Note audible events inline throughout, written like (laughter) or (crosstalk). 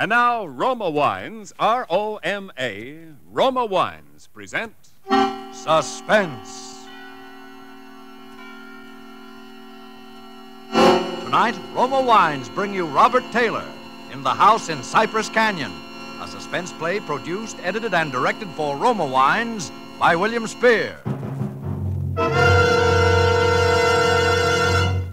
And now, Roma Wines, R O M A, Roma Wines present Suspense. Tonight, Roma Wines bring you Robert Taylor in The House in Cypress Canyon, a suspense play produced, edited, and directed for Roma Wines by William Spier.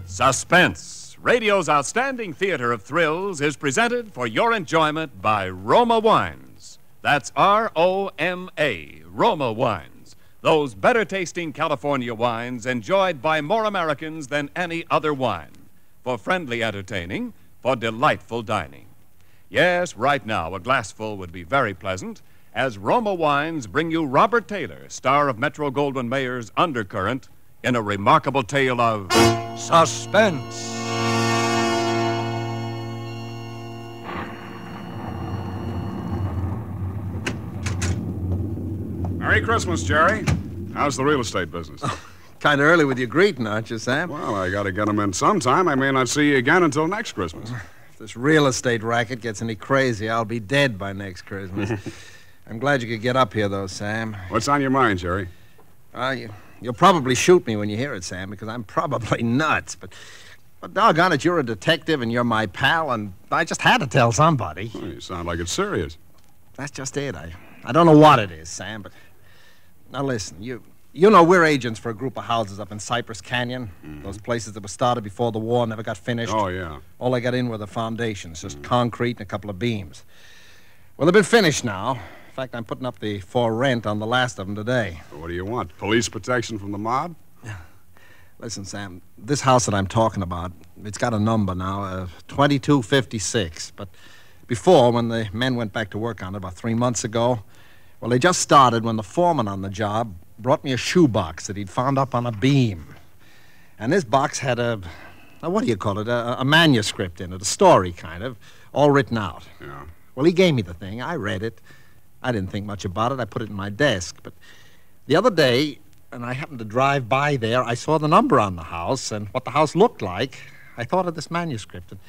Suspense. Radio's outstanding theater of thrills is presented for your enjoyment by Roma Wines. That's R O M A, Roma Wines. Those better tasting California wines enjoyed by more Americans than any other wine. For friendly entertaining, for delightful dining. Yes, right now, a glassful would be very pleasant as Roma Wines bring you Robert Taylor, star of Metro Goldwyn Mayer's Undercurrent, in a remarkable tale of. Suspense. Merry Christmas, Jerry. How's the real estate business? (laughs) Kind of early with your greeting, aren't you, Sam? Well, I got to get 'em in sometime. I may not see you again until next Christmas. If this real estate racket gets any crazy, I'll be dead by next Christmas. (laughs) I'm glad you could get up here, though, Sam. What's on your mind, Jerry? Uh, you, you'll probably shoot me when you hear it, Sam, because I'm probably (laughs) nuts. But, but doggone it, you're a detective and you're my pal, and I just had to tell somebody. Oh, you sound like it's serious. That's just it. I, I don't know what it is, Sam, but now listen, you you know we're agents for a group of houses up in Cypress Canyon. Those places that were started before the war never got finished. Oh, yeah. All I got in were the foundations, just concrete and a couple of beams. Well, they've been finished now. In fact, I'm putting up the for rent on the last of them today. What do you want? Police protection from the mob? (sighs) Listen, Sam, this house that I'm talking about, it's got a number now, uh, 2256. But before, when the men went back to work on it about three months ago, well, they just started when the foreman on the job brought me a shoebox that he'd found up on a beam. And this box had a, a what do you call it, a, a manuscript in it, a story kind of, all written out. Yeah. Well, he gave me the thing. I read it. I didn't think much about it. I put it in my desk. But the other day, and I happened to drive by there, I saw the number on the house and what the house looked like. I thought of this manuscript. And,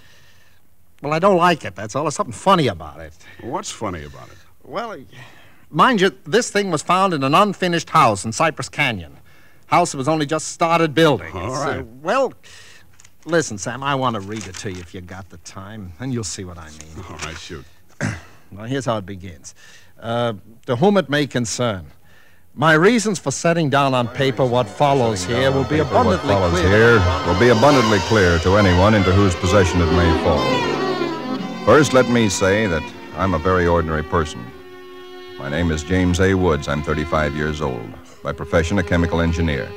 well, I don't like it. That's all. There's something funny about it. What's funny about it? Well, mind you, this thing was found in an unfinished house in Cypress Canyon. House that was only just started building. All It's, uh, well, listen, Sam, I want to read it to you if you got the time, and you'll see what I mean. All right, shoot. (clears throat) Well, here's how it begins. Uh, to whom it may concern. My reasons for setting down on paper what follows here will be Paper, what follows clear. here will be abundantly clear to anyone into whose possession it may fall. First, let me say that I'm a very ordinary person. My name is James A. Woods. I'm 35 years old. By profession, a chemical engineer.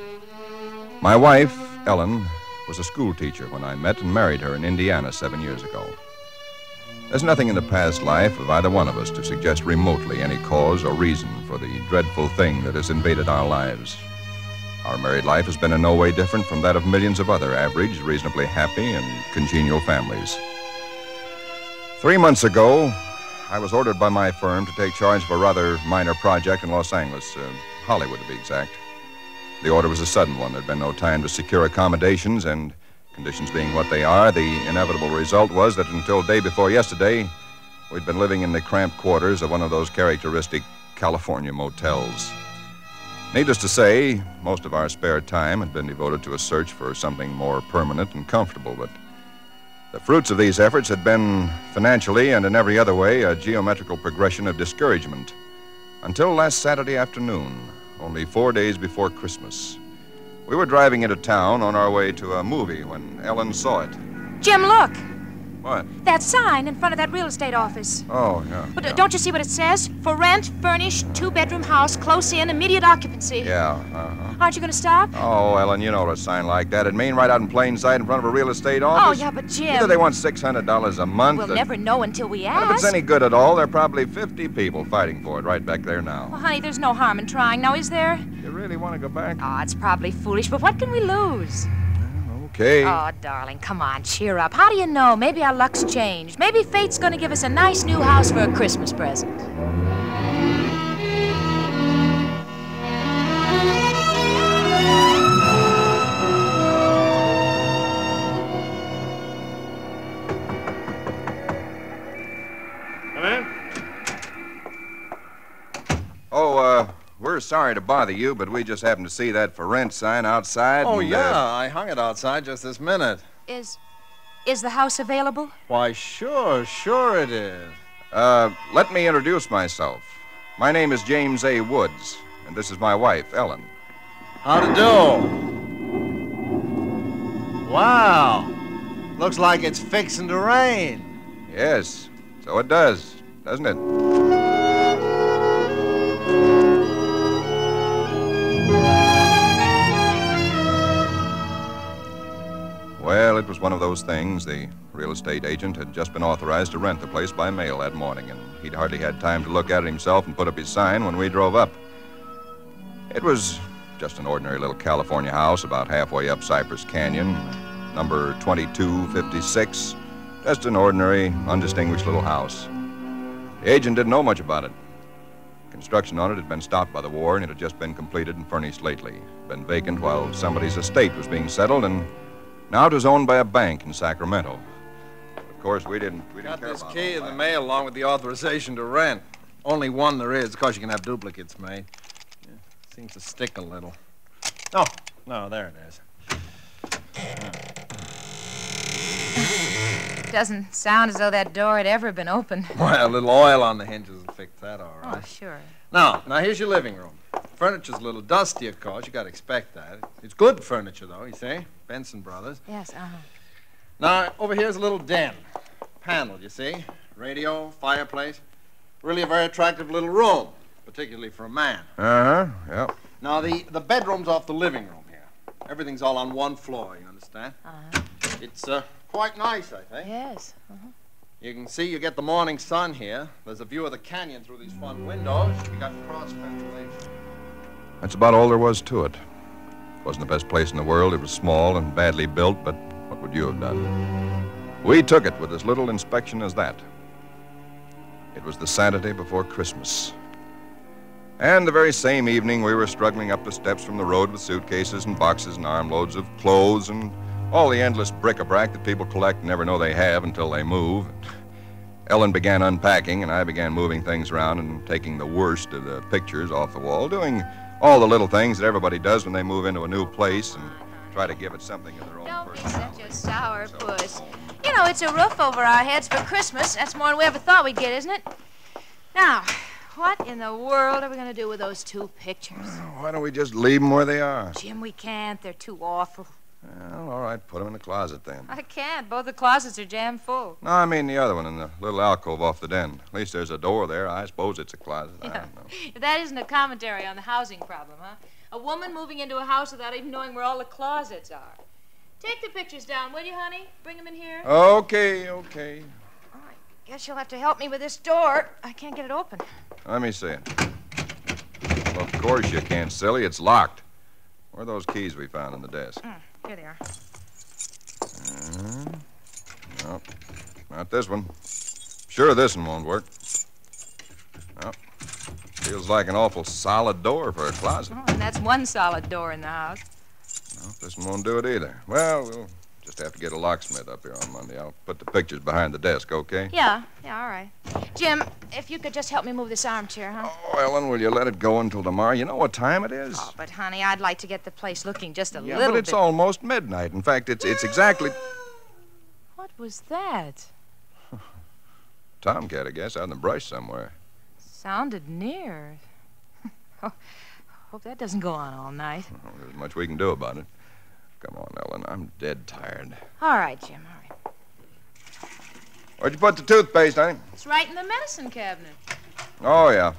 My wife, Ellen, was a school teacher when I met and married her in Indiana seven years ago. There's nothing in the past life of either one of us to suggest remotely any cause or reason for the dreadful thing that has invaded our lives. Our married life has been in no way different from that of millions of other average, reasonably happy, and congenial families. Three months ago, I was ordered by my firm to take charge of a rather minor project in Los Angeles, uh, Hollywood to be exact. The order was a sudden one. There'd been no time to secure accommodations, and conditions being what they are, the inevitable result was that until day before yesterday, we'd been living in the cramped quarters of one of those characteristic California motels. Needless to say, most of our spare time had been devoted to a search for something more permanent and comfortable, but the fruits of these efforts had been financially and in every other way a geometrical progression of discouragement. Until last Saturday afternoon, only four days before Christmas. We were driving into town on our way to a movie when Ellen saw it. Jim, look. What? That sign in front of that real estate office. Oh, yeah. But uh, yeah. don't you see what it says? For rent, furnished, two bedroom house, close in, immediate occupancy. Yeah, uh-huh. Aren't you going to stop? Oh, Ellen, you know what a sign like that. It'd mean right out in plain sight in front of a real estate office. Oh, office. yeah, but Jim. Either they want $600 a month. We'll or- never know until we And if it's any good at all, there are probably 50 people fighting for it right back there now. Well, honey, there's no harm in trying now, is there? You really want to go back? Oh, it's probably foolish, but what can we lose? Okay. Oh, darling, come on, cheer up. How do you know? Maybe our luck's changed. Maybe fate's to give us a nice new house for a Christmas present. We're sorry to bother you, but we just happened to see that for rent sign outside. Oh, and, yeah, uh, I hung it outside just this minute. Is is the house available? Why, sure, sure it is. Uh, let me introduce myself. My name is James A. Woods, and this is my wife, Ellen. How to do? Wow. Looks like it's fixing to rain. Yes, so it does, doesn't it? Well, it was one of those things. The real estate agent had just been authorized to rent the place by mail that morning, and he'd hardly had time to look at it himself and put up his sign when we drove up. It was just an ordinary little California house about halfway up Cypress Canyon, number 2256. Just an ordinary, undistinguished little house. The agent didn't know much about it. Construction on it had been stopped by the war, and it had just been completed and furnished lately. Been vacant while somebody's estate was being settled, and now it was owned by a bank in Sacramento. Of course, we didn't. We didn't Got care this about key in the mail along with the authorization to rent. Only one there is. Of course, you can have duplicates made. Yeah, seems to stick a little. Oh, no, there it is. Doesn't sound as though that door had ever been opened. Well, a little oil on the hinges will fix that, all right. Oh, sure. Now, now here's your living room. Furniture's a little dusty, of course. You got to expect that. It's good furniture, though. You see, Benson Brothers. Yes, uh-huh. Now, over here's a little den, panel. You see, radio, fireplace. Really a very attractive little room, particularly for a man. Uh huh. Yep. Now, the the bedroom's off the living room here. Everything's all on one floor. You understand? Uh-huh. It's uh, quite nice, I think. Yes. Uh-huh. You can see you get the morning sun here. There's a view of the canyon through these front windows. You got cross ventilation. That's about all there was to it. It wasn't the best place in the world. It was small and badly built, but what would you have done? We took it with as little inspection as that. It was the Saturday before Christmas. And the very same evening, we were struggling up the steps from the road with suitcases and boxes and armloads of clothes and all the endless bric-a-brac that people collect and never know they have until they move. Ellen began unpacking, and I began moving things around and taking the worst of the pictures off the wall, doing all the little things that everybody does when they move into a new place and try to give it something of their own Don't be such a sour puss. You know, it's a roof over our heads for Christmas. That's more than we ever thought we'd get, isn't it? Now, what in the world are we going to do with those two pictures? Why don't we just leave them where they are? Jim, we can't. They're too awful. Well, all right, put them in the closet then. I can't. Both the closets are jammed full. No, I mean the other one in the little alcove off the den. At least there's a door there. I suppose it's a closet. I don't know. (laughs) That isn't a commentary on the housing problem, huh? A woman moving into a house without even knowing where all the closets are. Take the pictures down, will you, honey? Bring them in here. Okay, okay. I guess you'll have to help me with this door. I can't get it open. Let me see it. Well, of course you can't, silly. It's locked. Where are those keys we found in the desk? Mm. Here they are. Mm-hmm. No, not this one. Sure, this one won't work. No. Feels like an awful solid door for a closet. Oh, and that's one solid door in the house. No, this one won't do it either. Well, we'll just have to get a locksmith up here on Monday. I'll put the pictures behind the desk, okay? Yeah, yeah, all right. Jim, if you could just help me move this armchair, huh? Oh, Ellen, will you let it go until tomorrow? You know what time it is? Oh, but honey, I'd like to get the place looking just a yeah, little bit. but it's bit. almost midnight. In fact, it's it's exactly (gasps) What was that? (laughs) Tomcat, I guess, out in the brush somewhere. Sounded near. oh, (laughs) hope that doesn't go on all night. Well, there's much we can do about it. Come on, Ellen. I'm dead tired. All right, Jim, all right. Where'd you put the toothpaste, honey? It's right in the medicine cabinet. Oh, yeah.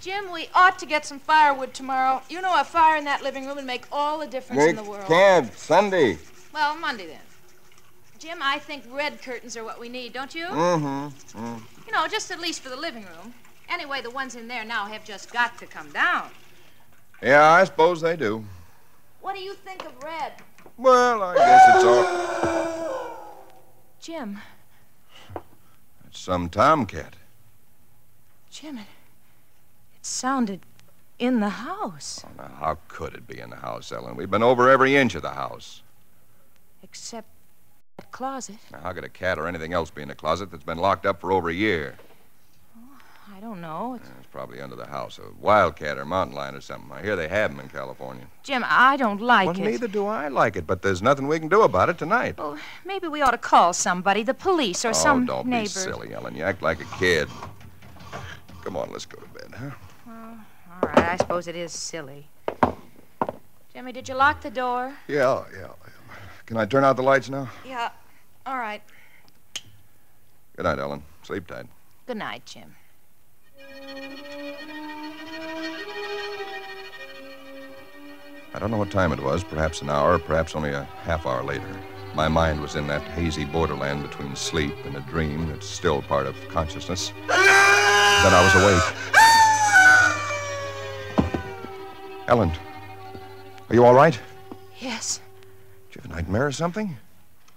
Jim, we ought to get some firewood tomorrow. You know, a fire in that living room would make all the difference in the world. Can't. Sunday. Well, Monday then. Jim, I think red curtains are what we need, don't you? Mm-hmm. You know, just at least for the living room. Anyway, the ones in there now have just got to come down. Yeah, I suppose they do. What do you think of red? Well, I guess it's all. Jim, It's some tomcat. Jim, it, it sounded in the house. Oh, now, how could it be in the house, Ellen? We've been over every inch of the house. Except that closet. Now, how could a cat or anything else be in a closet that's been locked up for over a year? Don't know. It's... It's probably under the house. A wildcat or mountain lion or something. I hear they have them in California. Jim, I don't like well, it. neither do I like it, but there's nothing we can do about it tonight. Well, maybe we ought to call somebody, the police or oh, some don't neighbor. be silly, Ellen. You act like a kid. Come on, let's go to bed, huh? Well, All right, I suppose it is silly. Jimmy, did you lock the door? Yeah, yeah. Can I turn out the lights now? Yeah. All right. Good night, Ellen. Sleep tight. Good night, Jim. I don't know what time it was, perhaps an hour, perhaps only a half hour later. My mind was in that hazy borderland between sleep and a dream that's still part of consciousness. then I was awake. Ellen, are you all right? Yes. Did you have a nightmare or something?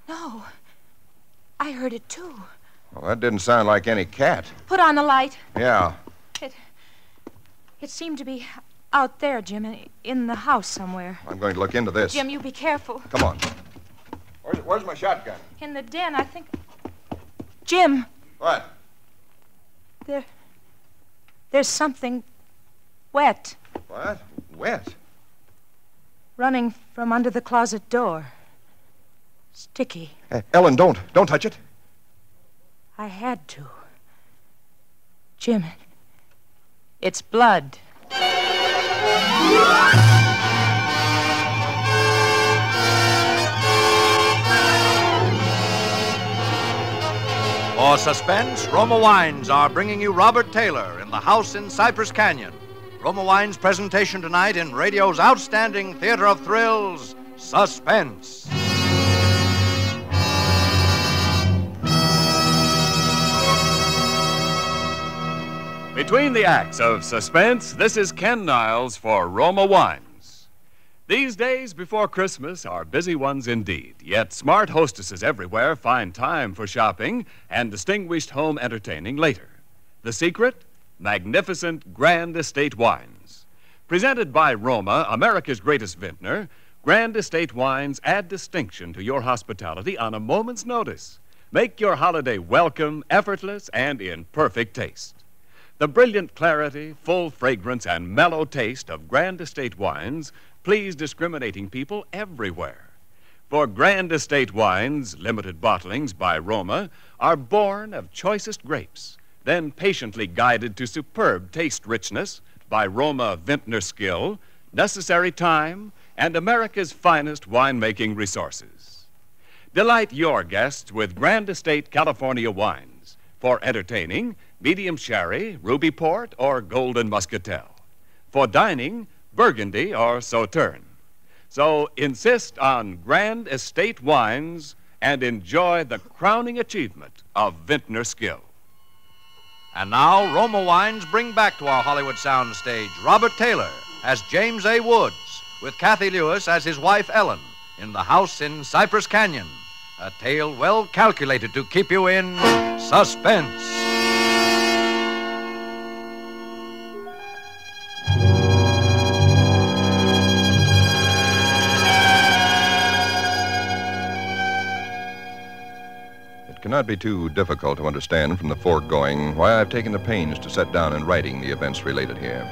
No. I heard it too. Well, that didn't sound like any cat. Put on the light. Yeah. It seemed to be out there, Jim, in- the house somewhere. I'm going to look into this. Jim, you be careful. Come on. Where's, where's my shotgun? In the den, I think. Jim, What? there. There's something wet What? Wet. running from under the closet door. Sticky. Ellen, don't. Don't touch it. I had to. Jim, it's blood. For suspense, Roma Wines are bringing you Robert Taylor in the house in Cypress Canyon. Roma Wines' presentation tonight in radio's outstanding theater of thrills, Suspense. Between the acts of suspense, this is Ken Niles for Roma Wines. These days before Christmas are busy ones indeed, yet smart hostesses everywhere find time for shopping and distinguished home entertaining later. The secret? Magnificent Grand Estate Wines. Presented by Roma, America's greatest vintner, Grand Estate Wines add distinction to your hospitality on a moment's notice. Make your holiday welcome, effortless, and in perfect taste. The brilliant clarity, full fragrance, and mellow taste of Grand Estate wines please discriminating people everywhere. For Grand Estate wines, limited bottlings by Roma, are born of choicest grapes, then patiently guided to superb taste richness by Roma vintner skill, necessary time, and America's finest winemaking resources. Delight your guests with Grand Estate California wines for entertaining, medium sherry, ruby port, or golden muscatel. For dining, burgundy or sauterne. So insist on Grand Estate wines and enjoy the crowning achievement of vintner skill. And now, Roma Wines bring back to our Hollywood soundstage Robert Taylor as James A. Woods, with Cathy Lewis as his wife Ellen, in the house in Cypress Canyon. A tale well calculated to keep you in suspense. Cannot be too difficult to understand from the foregoing why I've taken the pains to set down in writing the events related here.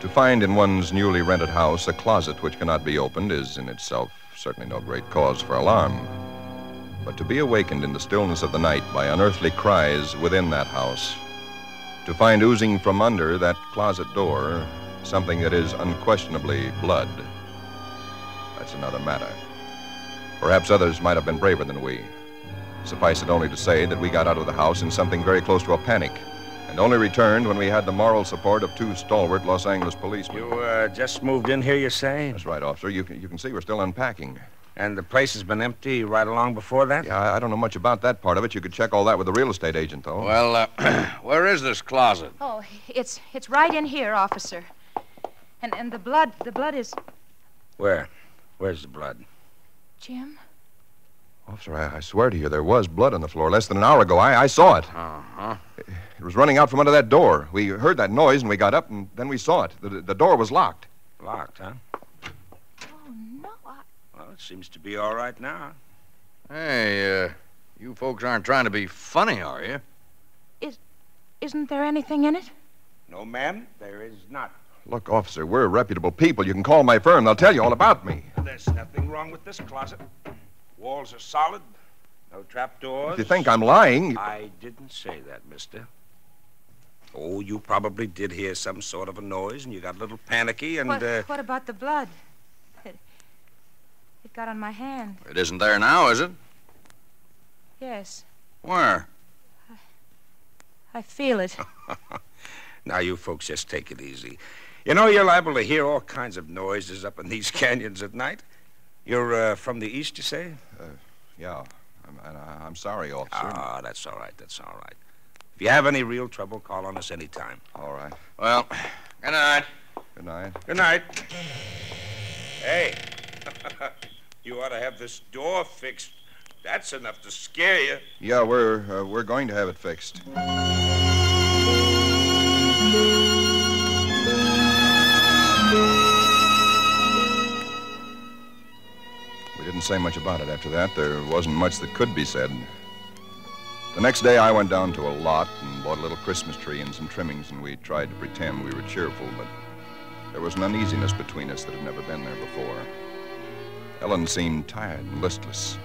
To find in one's newly rented house a closet which cannot be opened is in itself certainly no great cause for alarm. But to be awakened in the stillness of the night by unearthly cries within that house, to find oozing from under that closet door something that is unquestionably blood, that's another matter. Perhaps others might have been braver than we. Suffice it only to say that we got out of the house in something very close to a panic, and only returned when we had the moral support of two stalwart Los Angeles policemen. You uh, just moved in here, you say? That's right, officer. You can, you can see we're still unpacking. And the place has been empty right along before that? Yeah, I, I don't know much about that part of it. You could check all that with the real estate agent, though. Well, uh, (clears throat) where is this closet? Oh, it's it's right in here, officer. And and the blood the blood is Where? Where's the blood? Jim. Officer, I, I swear to you, there was blood on the floor less than an hour ago. I, I saw it. Uh-huh. It was running out from under that door. We heard that noise and we got up and then we saw it. The, the door was locked. Locked, huh? Oh no, I, Well, it seems to be all right now. Hey, uh, you folks aren't trying to be funny, are you? Is, isn't there anything in it? No, ma'am, there is not. Look, officer, we're reputable people. You can call my firm. They'll tell you all about me. There's nothing wrong with this closet. Walls are solid. No trapdoors. If you think I'm lying, I didn't say that, mister. Oh, you probably did hear some sort of a noise and you got a little panicky and, what, uh. what about the blood? It, it got on my hand. It isn't there now, is it? Yes, Where? I feel it. (laughs) Now, you folks just take it easy. You know, you're liable to hear all kinds of noises up in these (laughs) canyons at night. You're uh, from the east, you say? Yeah. I'm, and I- I'm sorry, officer. Ah, that's all right. That's all right. If you have any real trouble, call on us anytime. All right. Well, good night. Good night. Good night. Hey, (laughs) you ought to have this door fixed. That's enough to scare you. Yeah, we're uh, we're going to have it fixed. Didn't say much about it after that. There wasn't much that could be said. The next day, I went down to a lot and bought a little Christmas tree and some trimmings, and we tried to pretend we were cheerful, but there was an uneasiness between us that had never been there before. Ellen seemed tired and listless.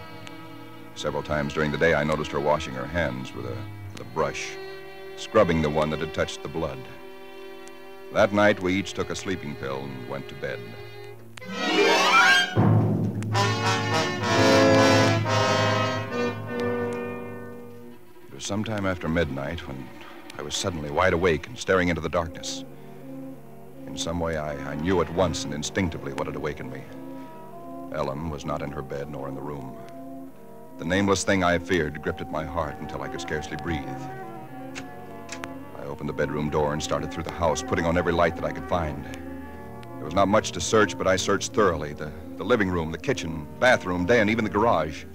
Several times during the day, I noticed her washing her hands with a, with a brush, scrubbing the one that had touched the blood. That night, we each took a sleeping pill and went to bed. Was sometime after midnight when I was suddenly wide awake and staring into the darkness. In some way, I, I knew at once and instinctively what had awakened me. Ellen was not in her bed nor in the room. The nameless thing I feared gripped at my heart until I could scarcely breathe. I opened the bedroom door and started through the house, putting on every light that I could find. There was not much to search, but I searched thoroughly the, the living room, the kitchen, bathroom, den, even the garage.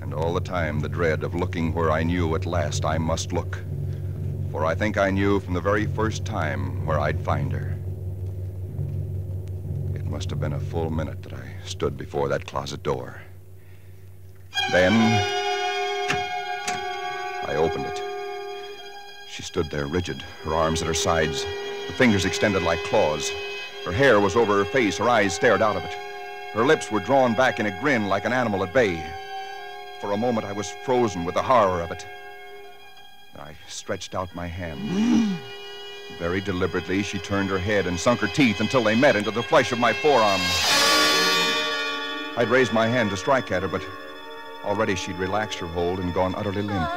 And all the time, the dread of looking where I knew at last I must look. For I think I knew from the very first time where I'd find her. It must have been a full minute that I stood before that closet door. Then I opened it. She stood there rigid, her arms at her sides, the fingers extended like claws. Her hair was over her face, her eyes stared out of it. Her lips were drawn back in a grin like an animal at bay. For a moment, I was frozen with the horror of it. I stretched out my hand. (gasps) Very deliberately, she turned her head and sunk her teeth until they met into the flesh of my forearm. I'd raised my hand to strike at her, but already she'd relaxed her hold and gone utterly limp.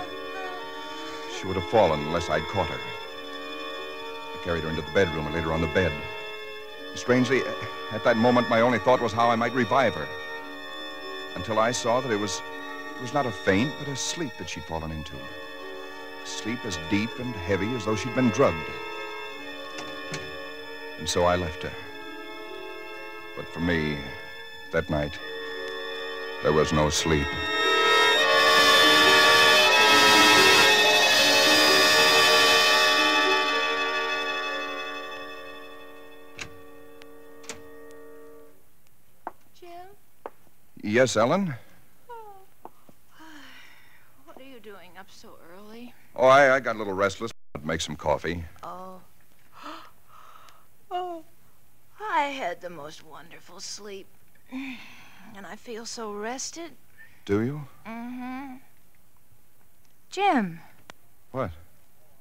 She would have fallen unless I'd caught her. I carried her into the bedroom and laid her on the bed. Strangely, at that moment, my only thought was how I might revive her. Until I saw that it was, was not a faint, but a sleep that she'd fallen into. A Sleep as deep and heavy as though she'd been drugged. And so I left her. But for me, that night, there was no sleep. Jim, Yes, Ellen? what are you doing up so early? Oh, I, I got a little restless. I'd make some coffee. Oh. (gasps) oh. I had the most wonderful sleep. (sighs) And I feel so rested. Do you? Mm-hmm. Jim. What?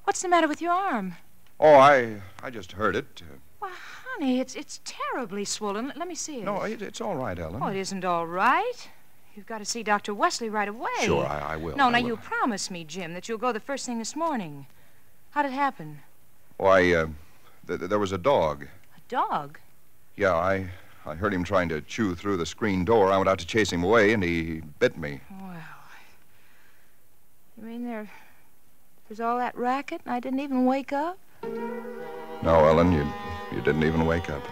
What's the matter with your arm? Oh, I I just heard it. Why, honey, it's it's terribly swollen. Let- Let me see it. no, it, it's all right, Ellen. Oh, it isn't all right. You've got to see Dr. Wesley right away. Sure, I, I will. No, I now will. you promise me, Jim, that you'll go the first thing this morning. How'd it happen? Why, uh, th- th- there was a dog. A dog? Yeah, I I heard him trying to chew through the screen door. I went out to chase him away, and he bit me. Well, you mean there, there's all that racket and I didn't even wake up? No, Ellen, you you didn't even wake up.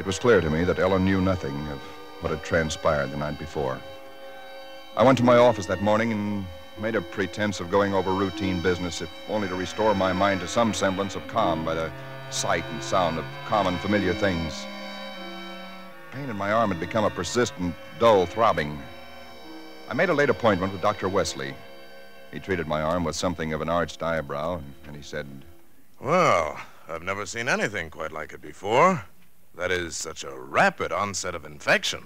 It was clear to me that Ellen knew nothing of what had transpired the night before. I went to my office that morning and made a pretense of going over routine business, if only to restore my mind to some semblance of calm by the sight and sound of common, familiar things. Pain in my arm had become a persistent, dull throbbing. I made a late appointment with Dr. Wesley. He treated my arm with something of an arched eyebrow, and, and he said, Well, I've never seen anything quite like it before. That is such a rapid onset of infection.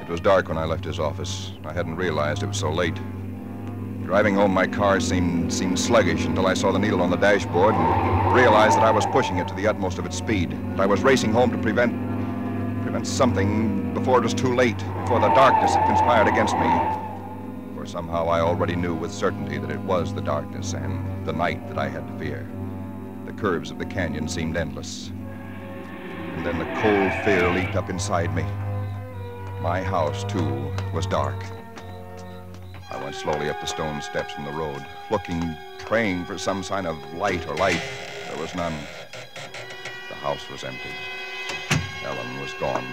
It was dark when I left his office. I hadn't realized it was so late. Driving home, my car seemed seemed sluggish until I saw the needle on the dashboard and realized that I was pushing it to the utmost of its speed. And I was racing home to prevent prevent something before it was too late, before the darkness had conspired against me. For somehow I already knew with certainty that it was the darkness and the night that I had to fear. The curves of the canyon seemed endless. And then the cold fear leaped up inside me. My house, too, was dark. I went slowly up the stone steps from the road, looking, praying for some sign of light or life. There was none. The house was empty. Ellen was gone.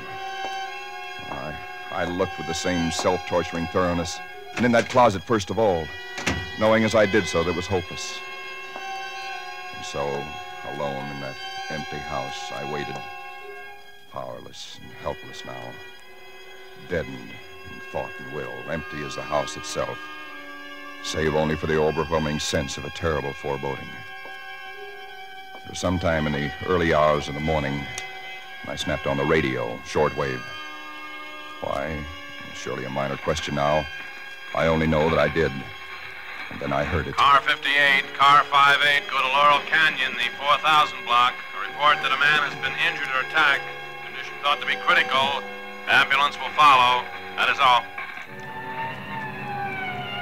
I, I looked with the same self torturing thoroughness, and in that closet first of all, knowing as I did so that it was hopeless. And so, alone in that empty house, I waited, powerless and helpless now deadened in thought and will, empty as the house itself, save only for the overwhelming sense of a terrible foreboding. For some time in the early hours of the morning, I snapped on the radio, shortwave. Why? Surely a minor question now. I only know that I did. And then I heard it. Car 58, car 58, go to Laurel Canyon, the 4000 block. A report that a man has been injured or attacked. Condition thought to be critical. Ambulance will follow. That is all.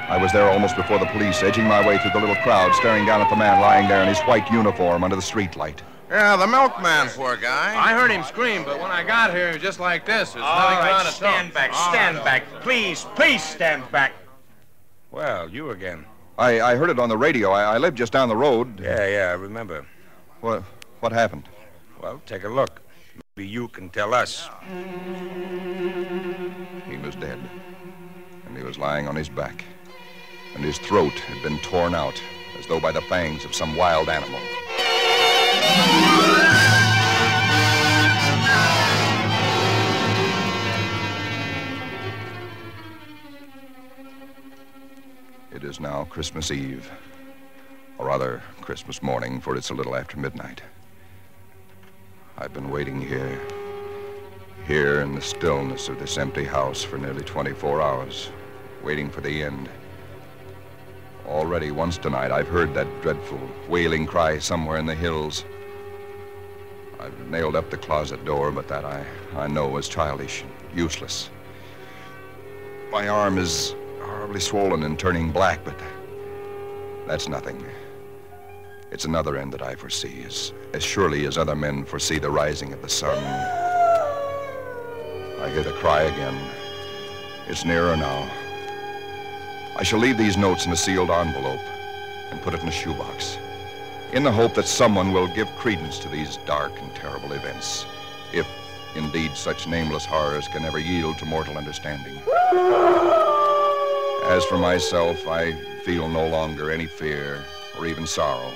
I was there almost before the police, edging my way through the little crowd, staring down at the man lying there in his white uniform under the streetlight. Yeah, the milkman, poor guy. I heard him scream, but when I got here, just like this. There's All nothing right, on his stand tongue. back, All stand right, back. Please, please stand back. Well, you again. I, I heard it on the radio. I, I lived just down the road. Yeah, yeah, I remember. What, what happened? Well, take a look. Maybe you can tell us. He was dead. And he was lying on his back. And his throat had been torn out, as though by the fangs of some wild animal. It is now Christmas Eve. Or rather, Christmas morning, for it's a little after midnight. I've been waiting here, here in the stillness of this empty house for nearly 24 hours, waiting for the end. Already once tonight, I've heard that dreadful wailing cry somewhere in the hills. I've nailed up the closet door, but that I, I know is childish and useless. My arm is horribly swollen and turning black, but that's nothing. It's another end that I foresee, as, as surely as other men foresee the rising of the sun. I hear the cry again. It's nearer now. I shall leave these notes in a sealed envelope and put it in a shoebox, in the hope that someone will give credence to these dark and terrible events, if indeed such nameless horrors can ever yield to mortal understanding. As for myself, I feel no longer any fear or even sorrow.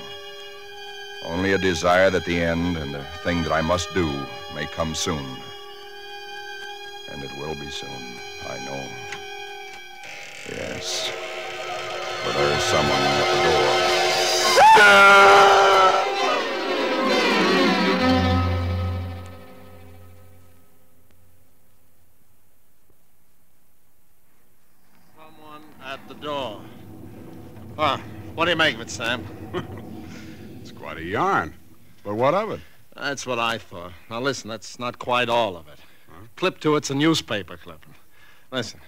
Only a desire that the end and the thing that I must do may come soon. And it will be soon, I know. Yes. For there is someone at the door. Someone at the door. Ah, what do you make of it, Sam? (laughs) It's quite a yarn. But what of it? That's what I thought. Now, listen, that's not quite all of it. Clip to it's a newspaper clipping. Listen.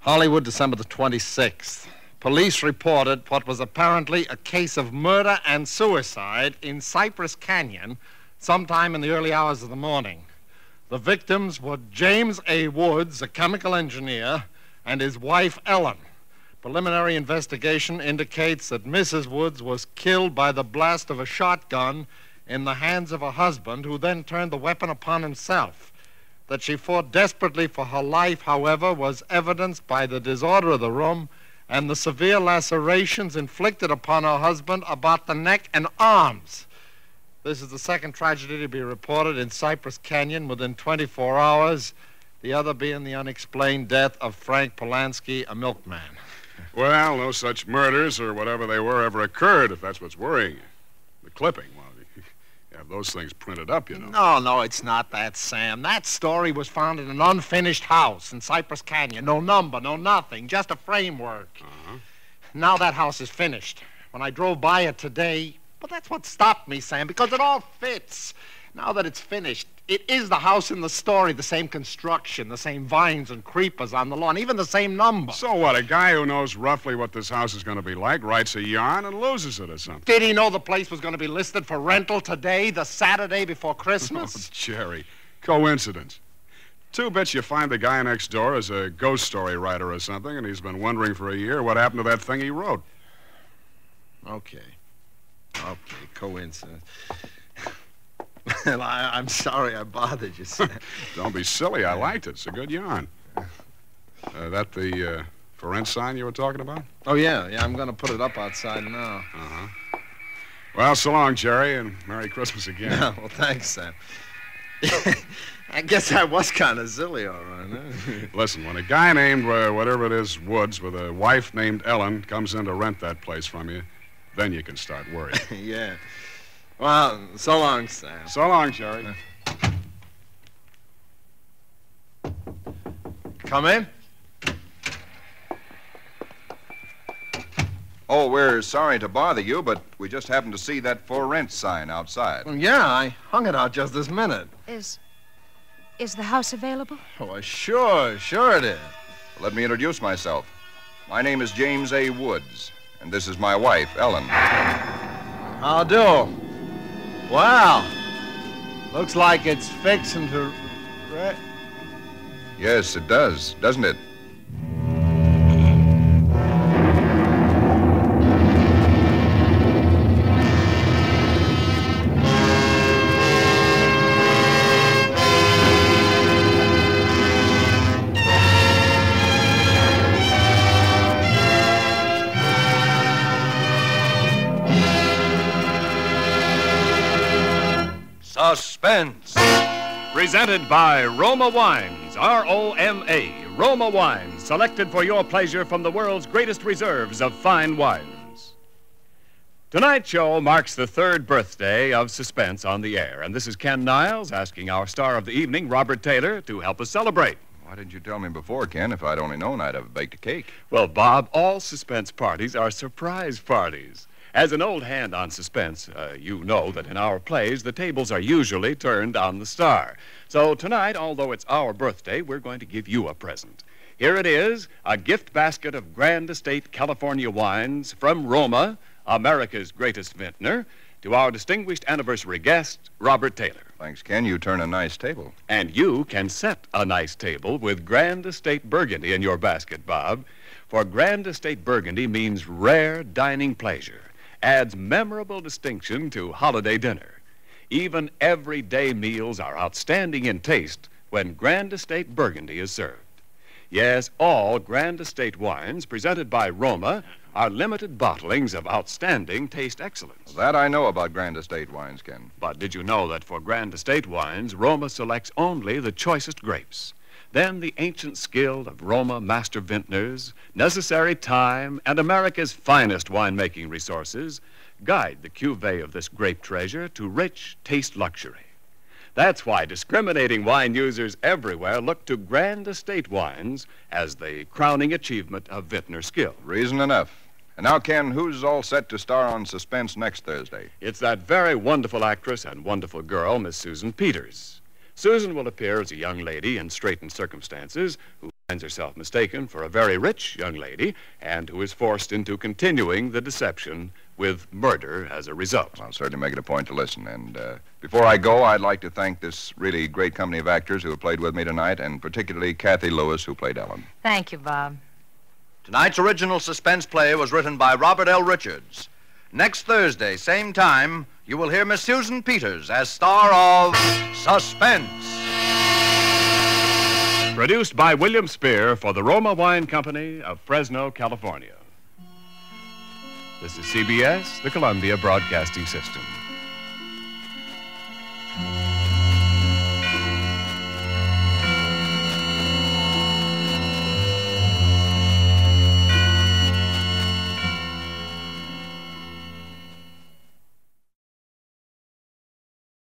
Hollywood, December the 26th. Police reported what was apparently a case of murder and suicide in Cypress Canyon sometime in the early hours of the morning. The victims were James A. Woods, a chemical engineer, and his wife, Ellen. Preliminary investigation indicates that Mrs. Woods was killed by the blast of a shotgun in the hands of her husband, who then turned the weapon upon himself. That she fought desperately for her life, however, was evidenced by the disorder of the room and the severe lacerations inflicted upon her husband about the neck and arms. This is the second tragedy to be reported in Cypress Canyon within 24 hours. The other being the unexplained death of Frank Polanski, a milkman. Well, no such murders or whatever they were ever occurred, if that's what's worrying you. The clipping, have those things printed up, you know. No, no, it's not that, Sam. That story was found in an unfinished house in Cypress Canyon. No number, no nothing, just a framework. Uh-huh. Now that house is finished. When I drove by it today, but that's what stopped me, Sam, because it all fits. Now that it's finished, it is the house in the story, the same construction, the same vines and creepers on the lawn, even the same number. So what? A guy who knows roughly what this house is going to be like writes a yarn and loses it or something. Did he know the place was going to be listed for rental today, the Saturday before (laughs) Oh, Christmas? Jerry, coincidence. Two bits you find the guy next door is a ghost story writer or something, and he's been wondering for a year what happened to that thing he wrote. Okay. Okay, coincidence. Well, (laughs) I, I'm sorry I bothered you, Sam. (laughs) Don't be silly. I liked it. It's a good yarn. Uh, that the uh, for rent sign you were talking about? oh, yeah, yeah, I'm going to put it up outside now. Uh-huh. Well, so long, Jerry, and Merry Christmas again. Yeah, (laughs) well, thanks, Sam. I guess I was kind of silly, all right. Huh? Listen, when a guy named uh, whatever it is, Woods, with a wife named Ellen, comes in to rent that place from you, then you can start worrying. yeah. Well, so long, Sam. so long, Jerry. Uh. Come in. Oh, we're sorry to bother you, but we just happened to see that for rent sign outside. Well, yeah, I hung it out just this minute. Is. Is the house available? Oh, sure, sure it is. Let me introduce myself. My name is James A. Woods, and this is my wife, Ellen. How do? Wow. Looks like it's fixing to. Yes, it does, doesn't it? Suspense. Presented by Roma Wines, R O M A. Roma Wines, selected for your pleasure from the world's greatest reserves of fine wines. Tonight's show marks the third birthday of Suspense on the air, and this is Ken Niles asking our star of the evening, Robert Taylor, to help us celebrate. Why didn't you tell me before, Ken? If I'd only known, I'd have baked a cake. Well, Bob, all suspense parties are surprise parties. As an old hand on suspense, uh, you know that in our plays, the tables are usually turned on the star. So tonight, although it's our birthday, we're going to give you a present. Here it is a gift basket of Grand Estate California wines from Roma, America's greatest vintner, to our distinguished anniversary guest, Robert Taylor. Thanks, Ken. You turn a nice table. And you can set a nice table with Grand Estate Burgundy in your basket, Bob. For Grand Estate Burgundy means rare dining pleasure, adds memorable distinction to holiday dinner. Even everyday meals are outstanding in taste when Grand Estate Burgundy is served. Yes, all Grand Estate wines presented by Roma are limited bottlings of outstanding taste excellence. That I know about Grand Estate wines, Ken. But did you know that for Grand Estate wines, Roma selects only the choicest grapes? Then the ancient skill of Roma master vintners, necessary time, and America's finest winemaking resources guide the cuvee of this grape treasure to rich taste luxury. That's why discriminating wine users everywhere look to Grand Estate wines as the crowning achievement of vintner skill. Reason enough. And now, Ken, who's all set to star on Suspense next Thursday? It's that very wonderful actress and wonderful girl, Miss Susan Peters. Susan will appear as a young lady in straitened circumstances who finds herself mistaken for a very rich young lady and who is forced into continuing the deception with murder as a result. I'll certainly make it a point to listen. And uh, before I go, I'd like to thank this really great company of actors who have played with me tonight, and particularly Cathy Lewis, who played Ellen. Thank you, Bob. Tonight's original suspense play was written by Robert L. Richards. Next Thursday, same time, you will hear Miss Susan Peters as star of Suspense. Produced by William Spier for the Roma Wine Company of Fresno, California. This is CBS, the Columbia Broadcasting System.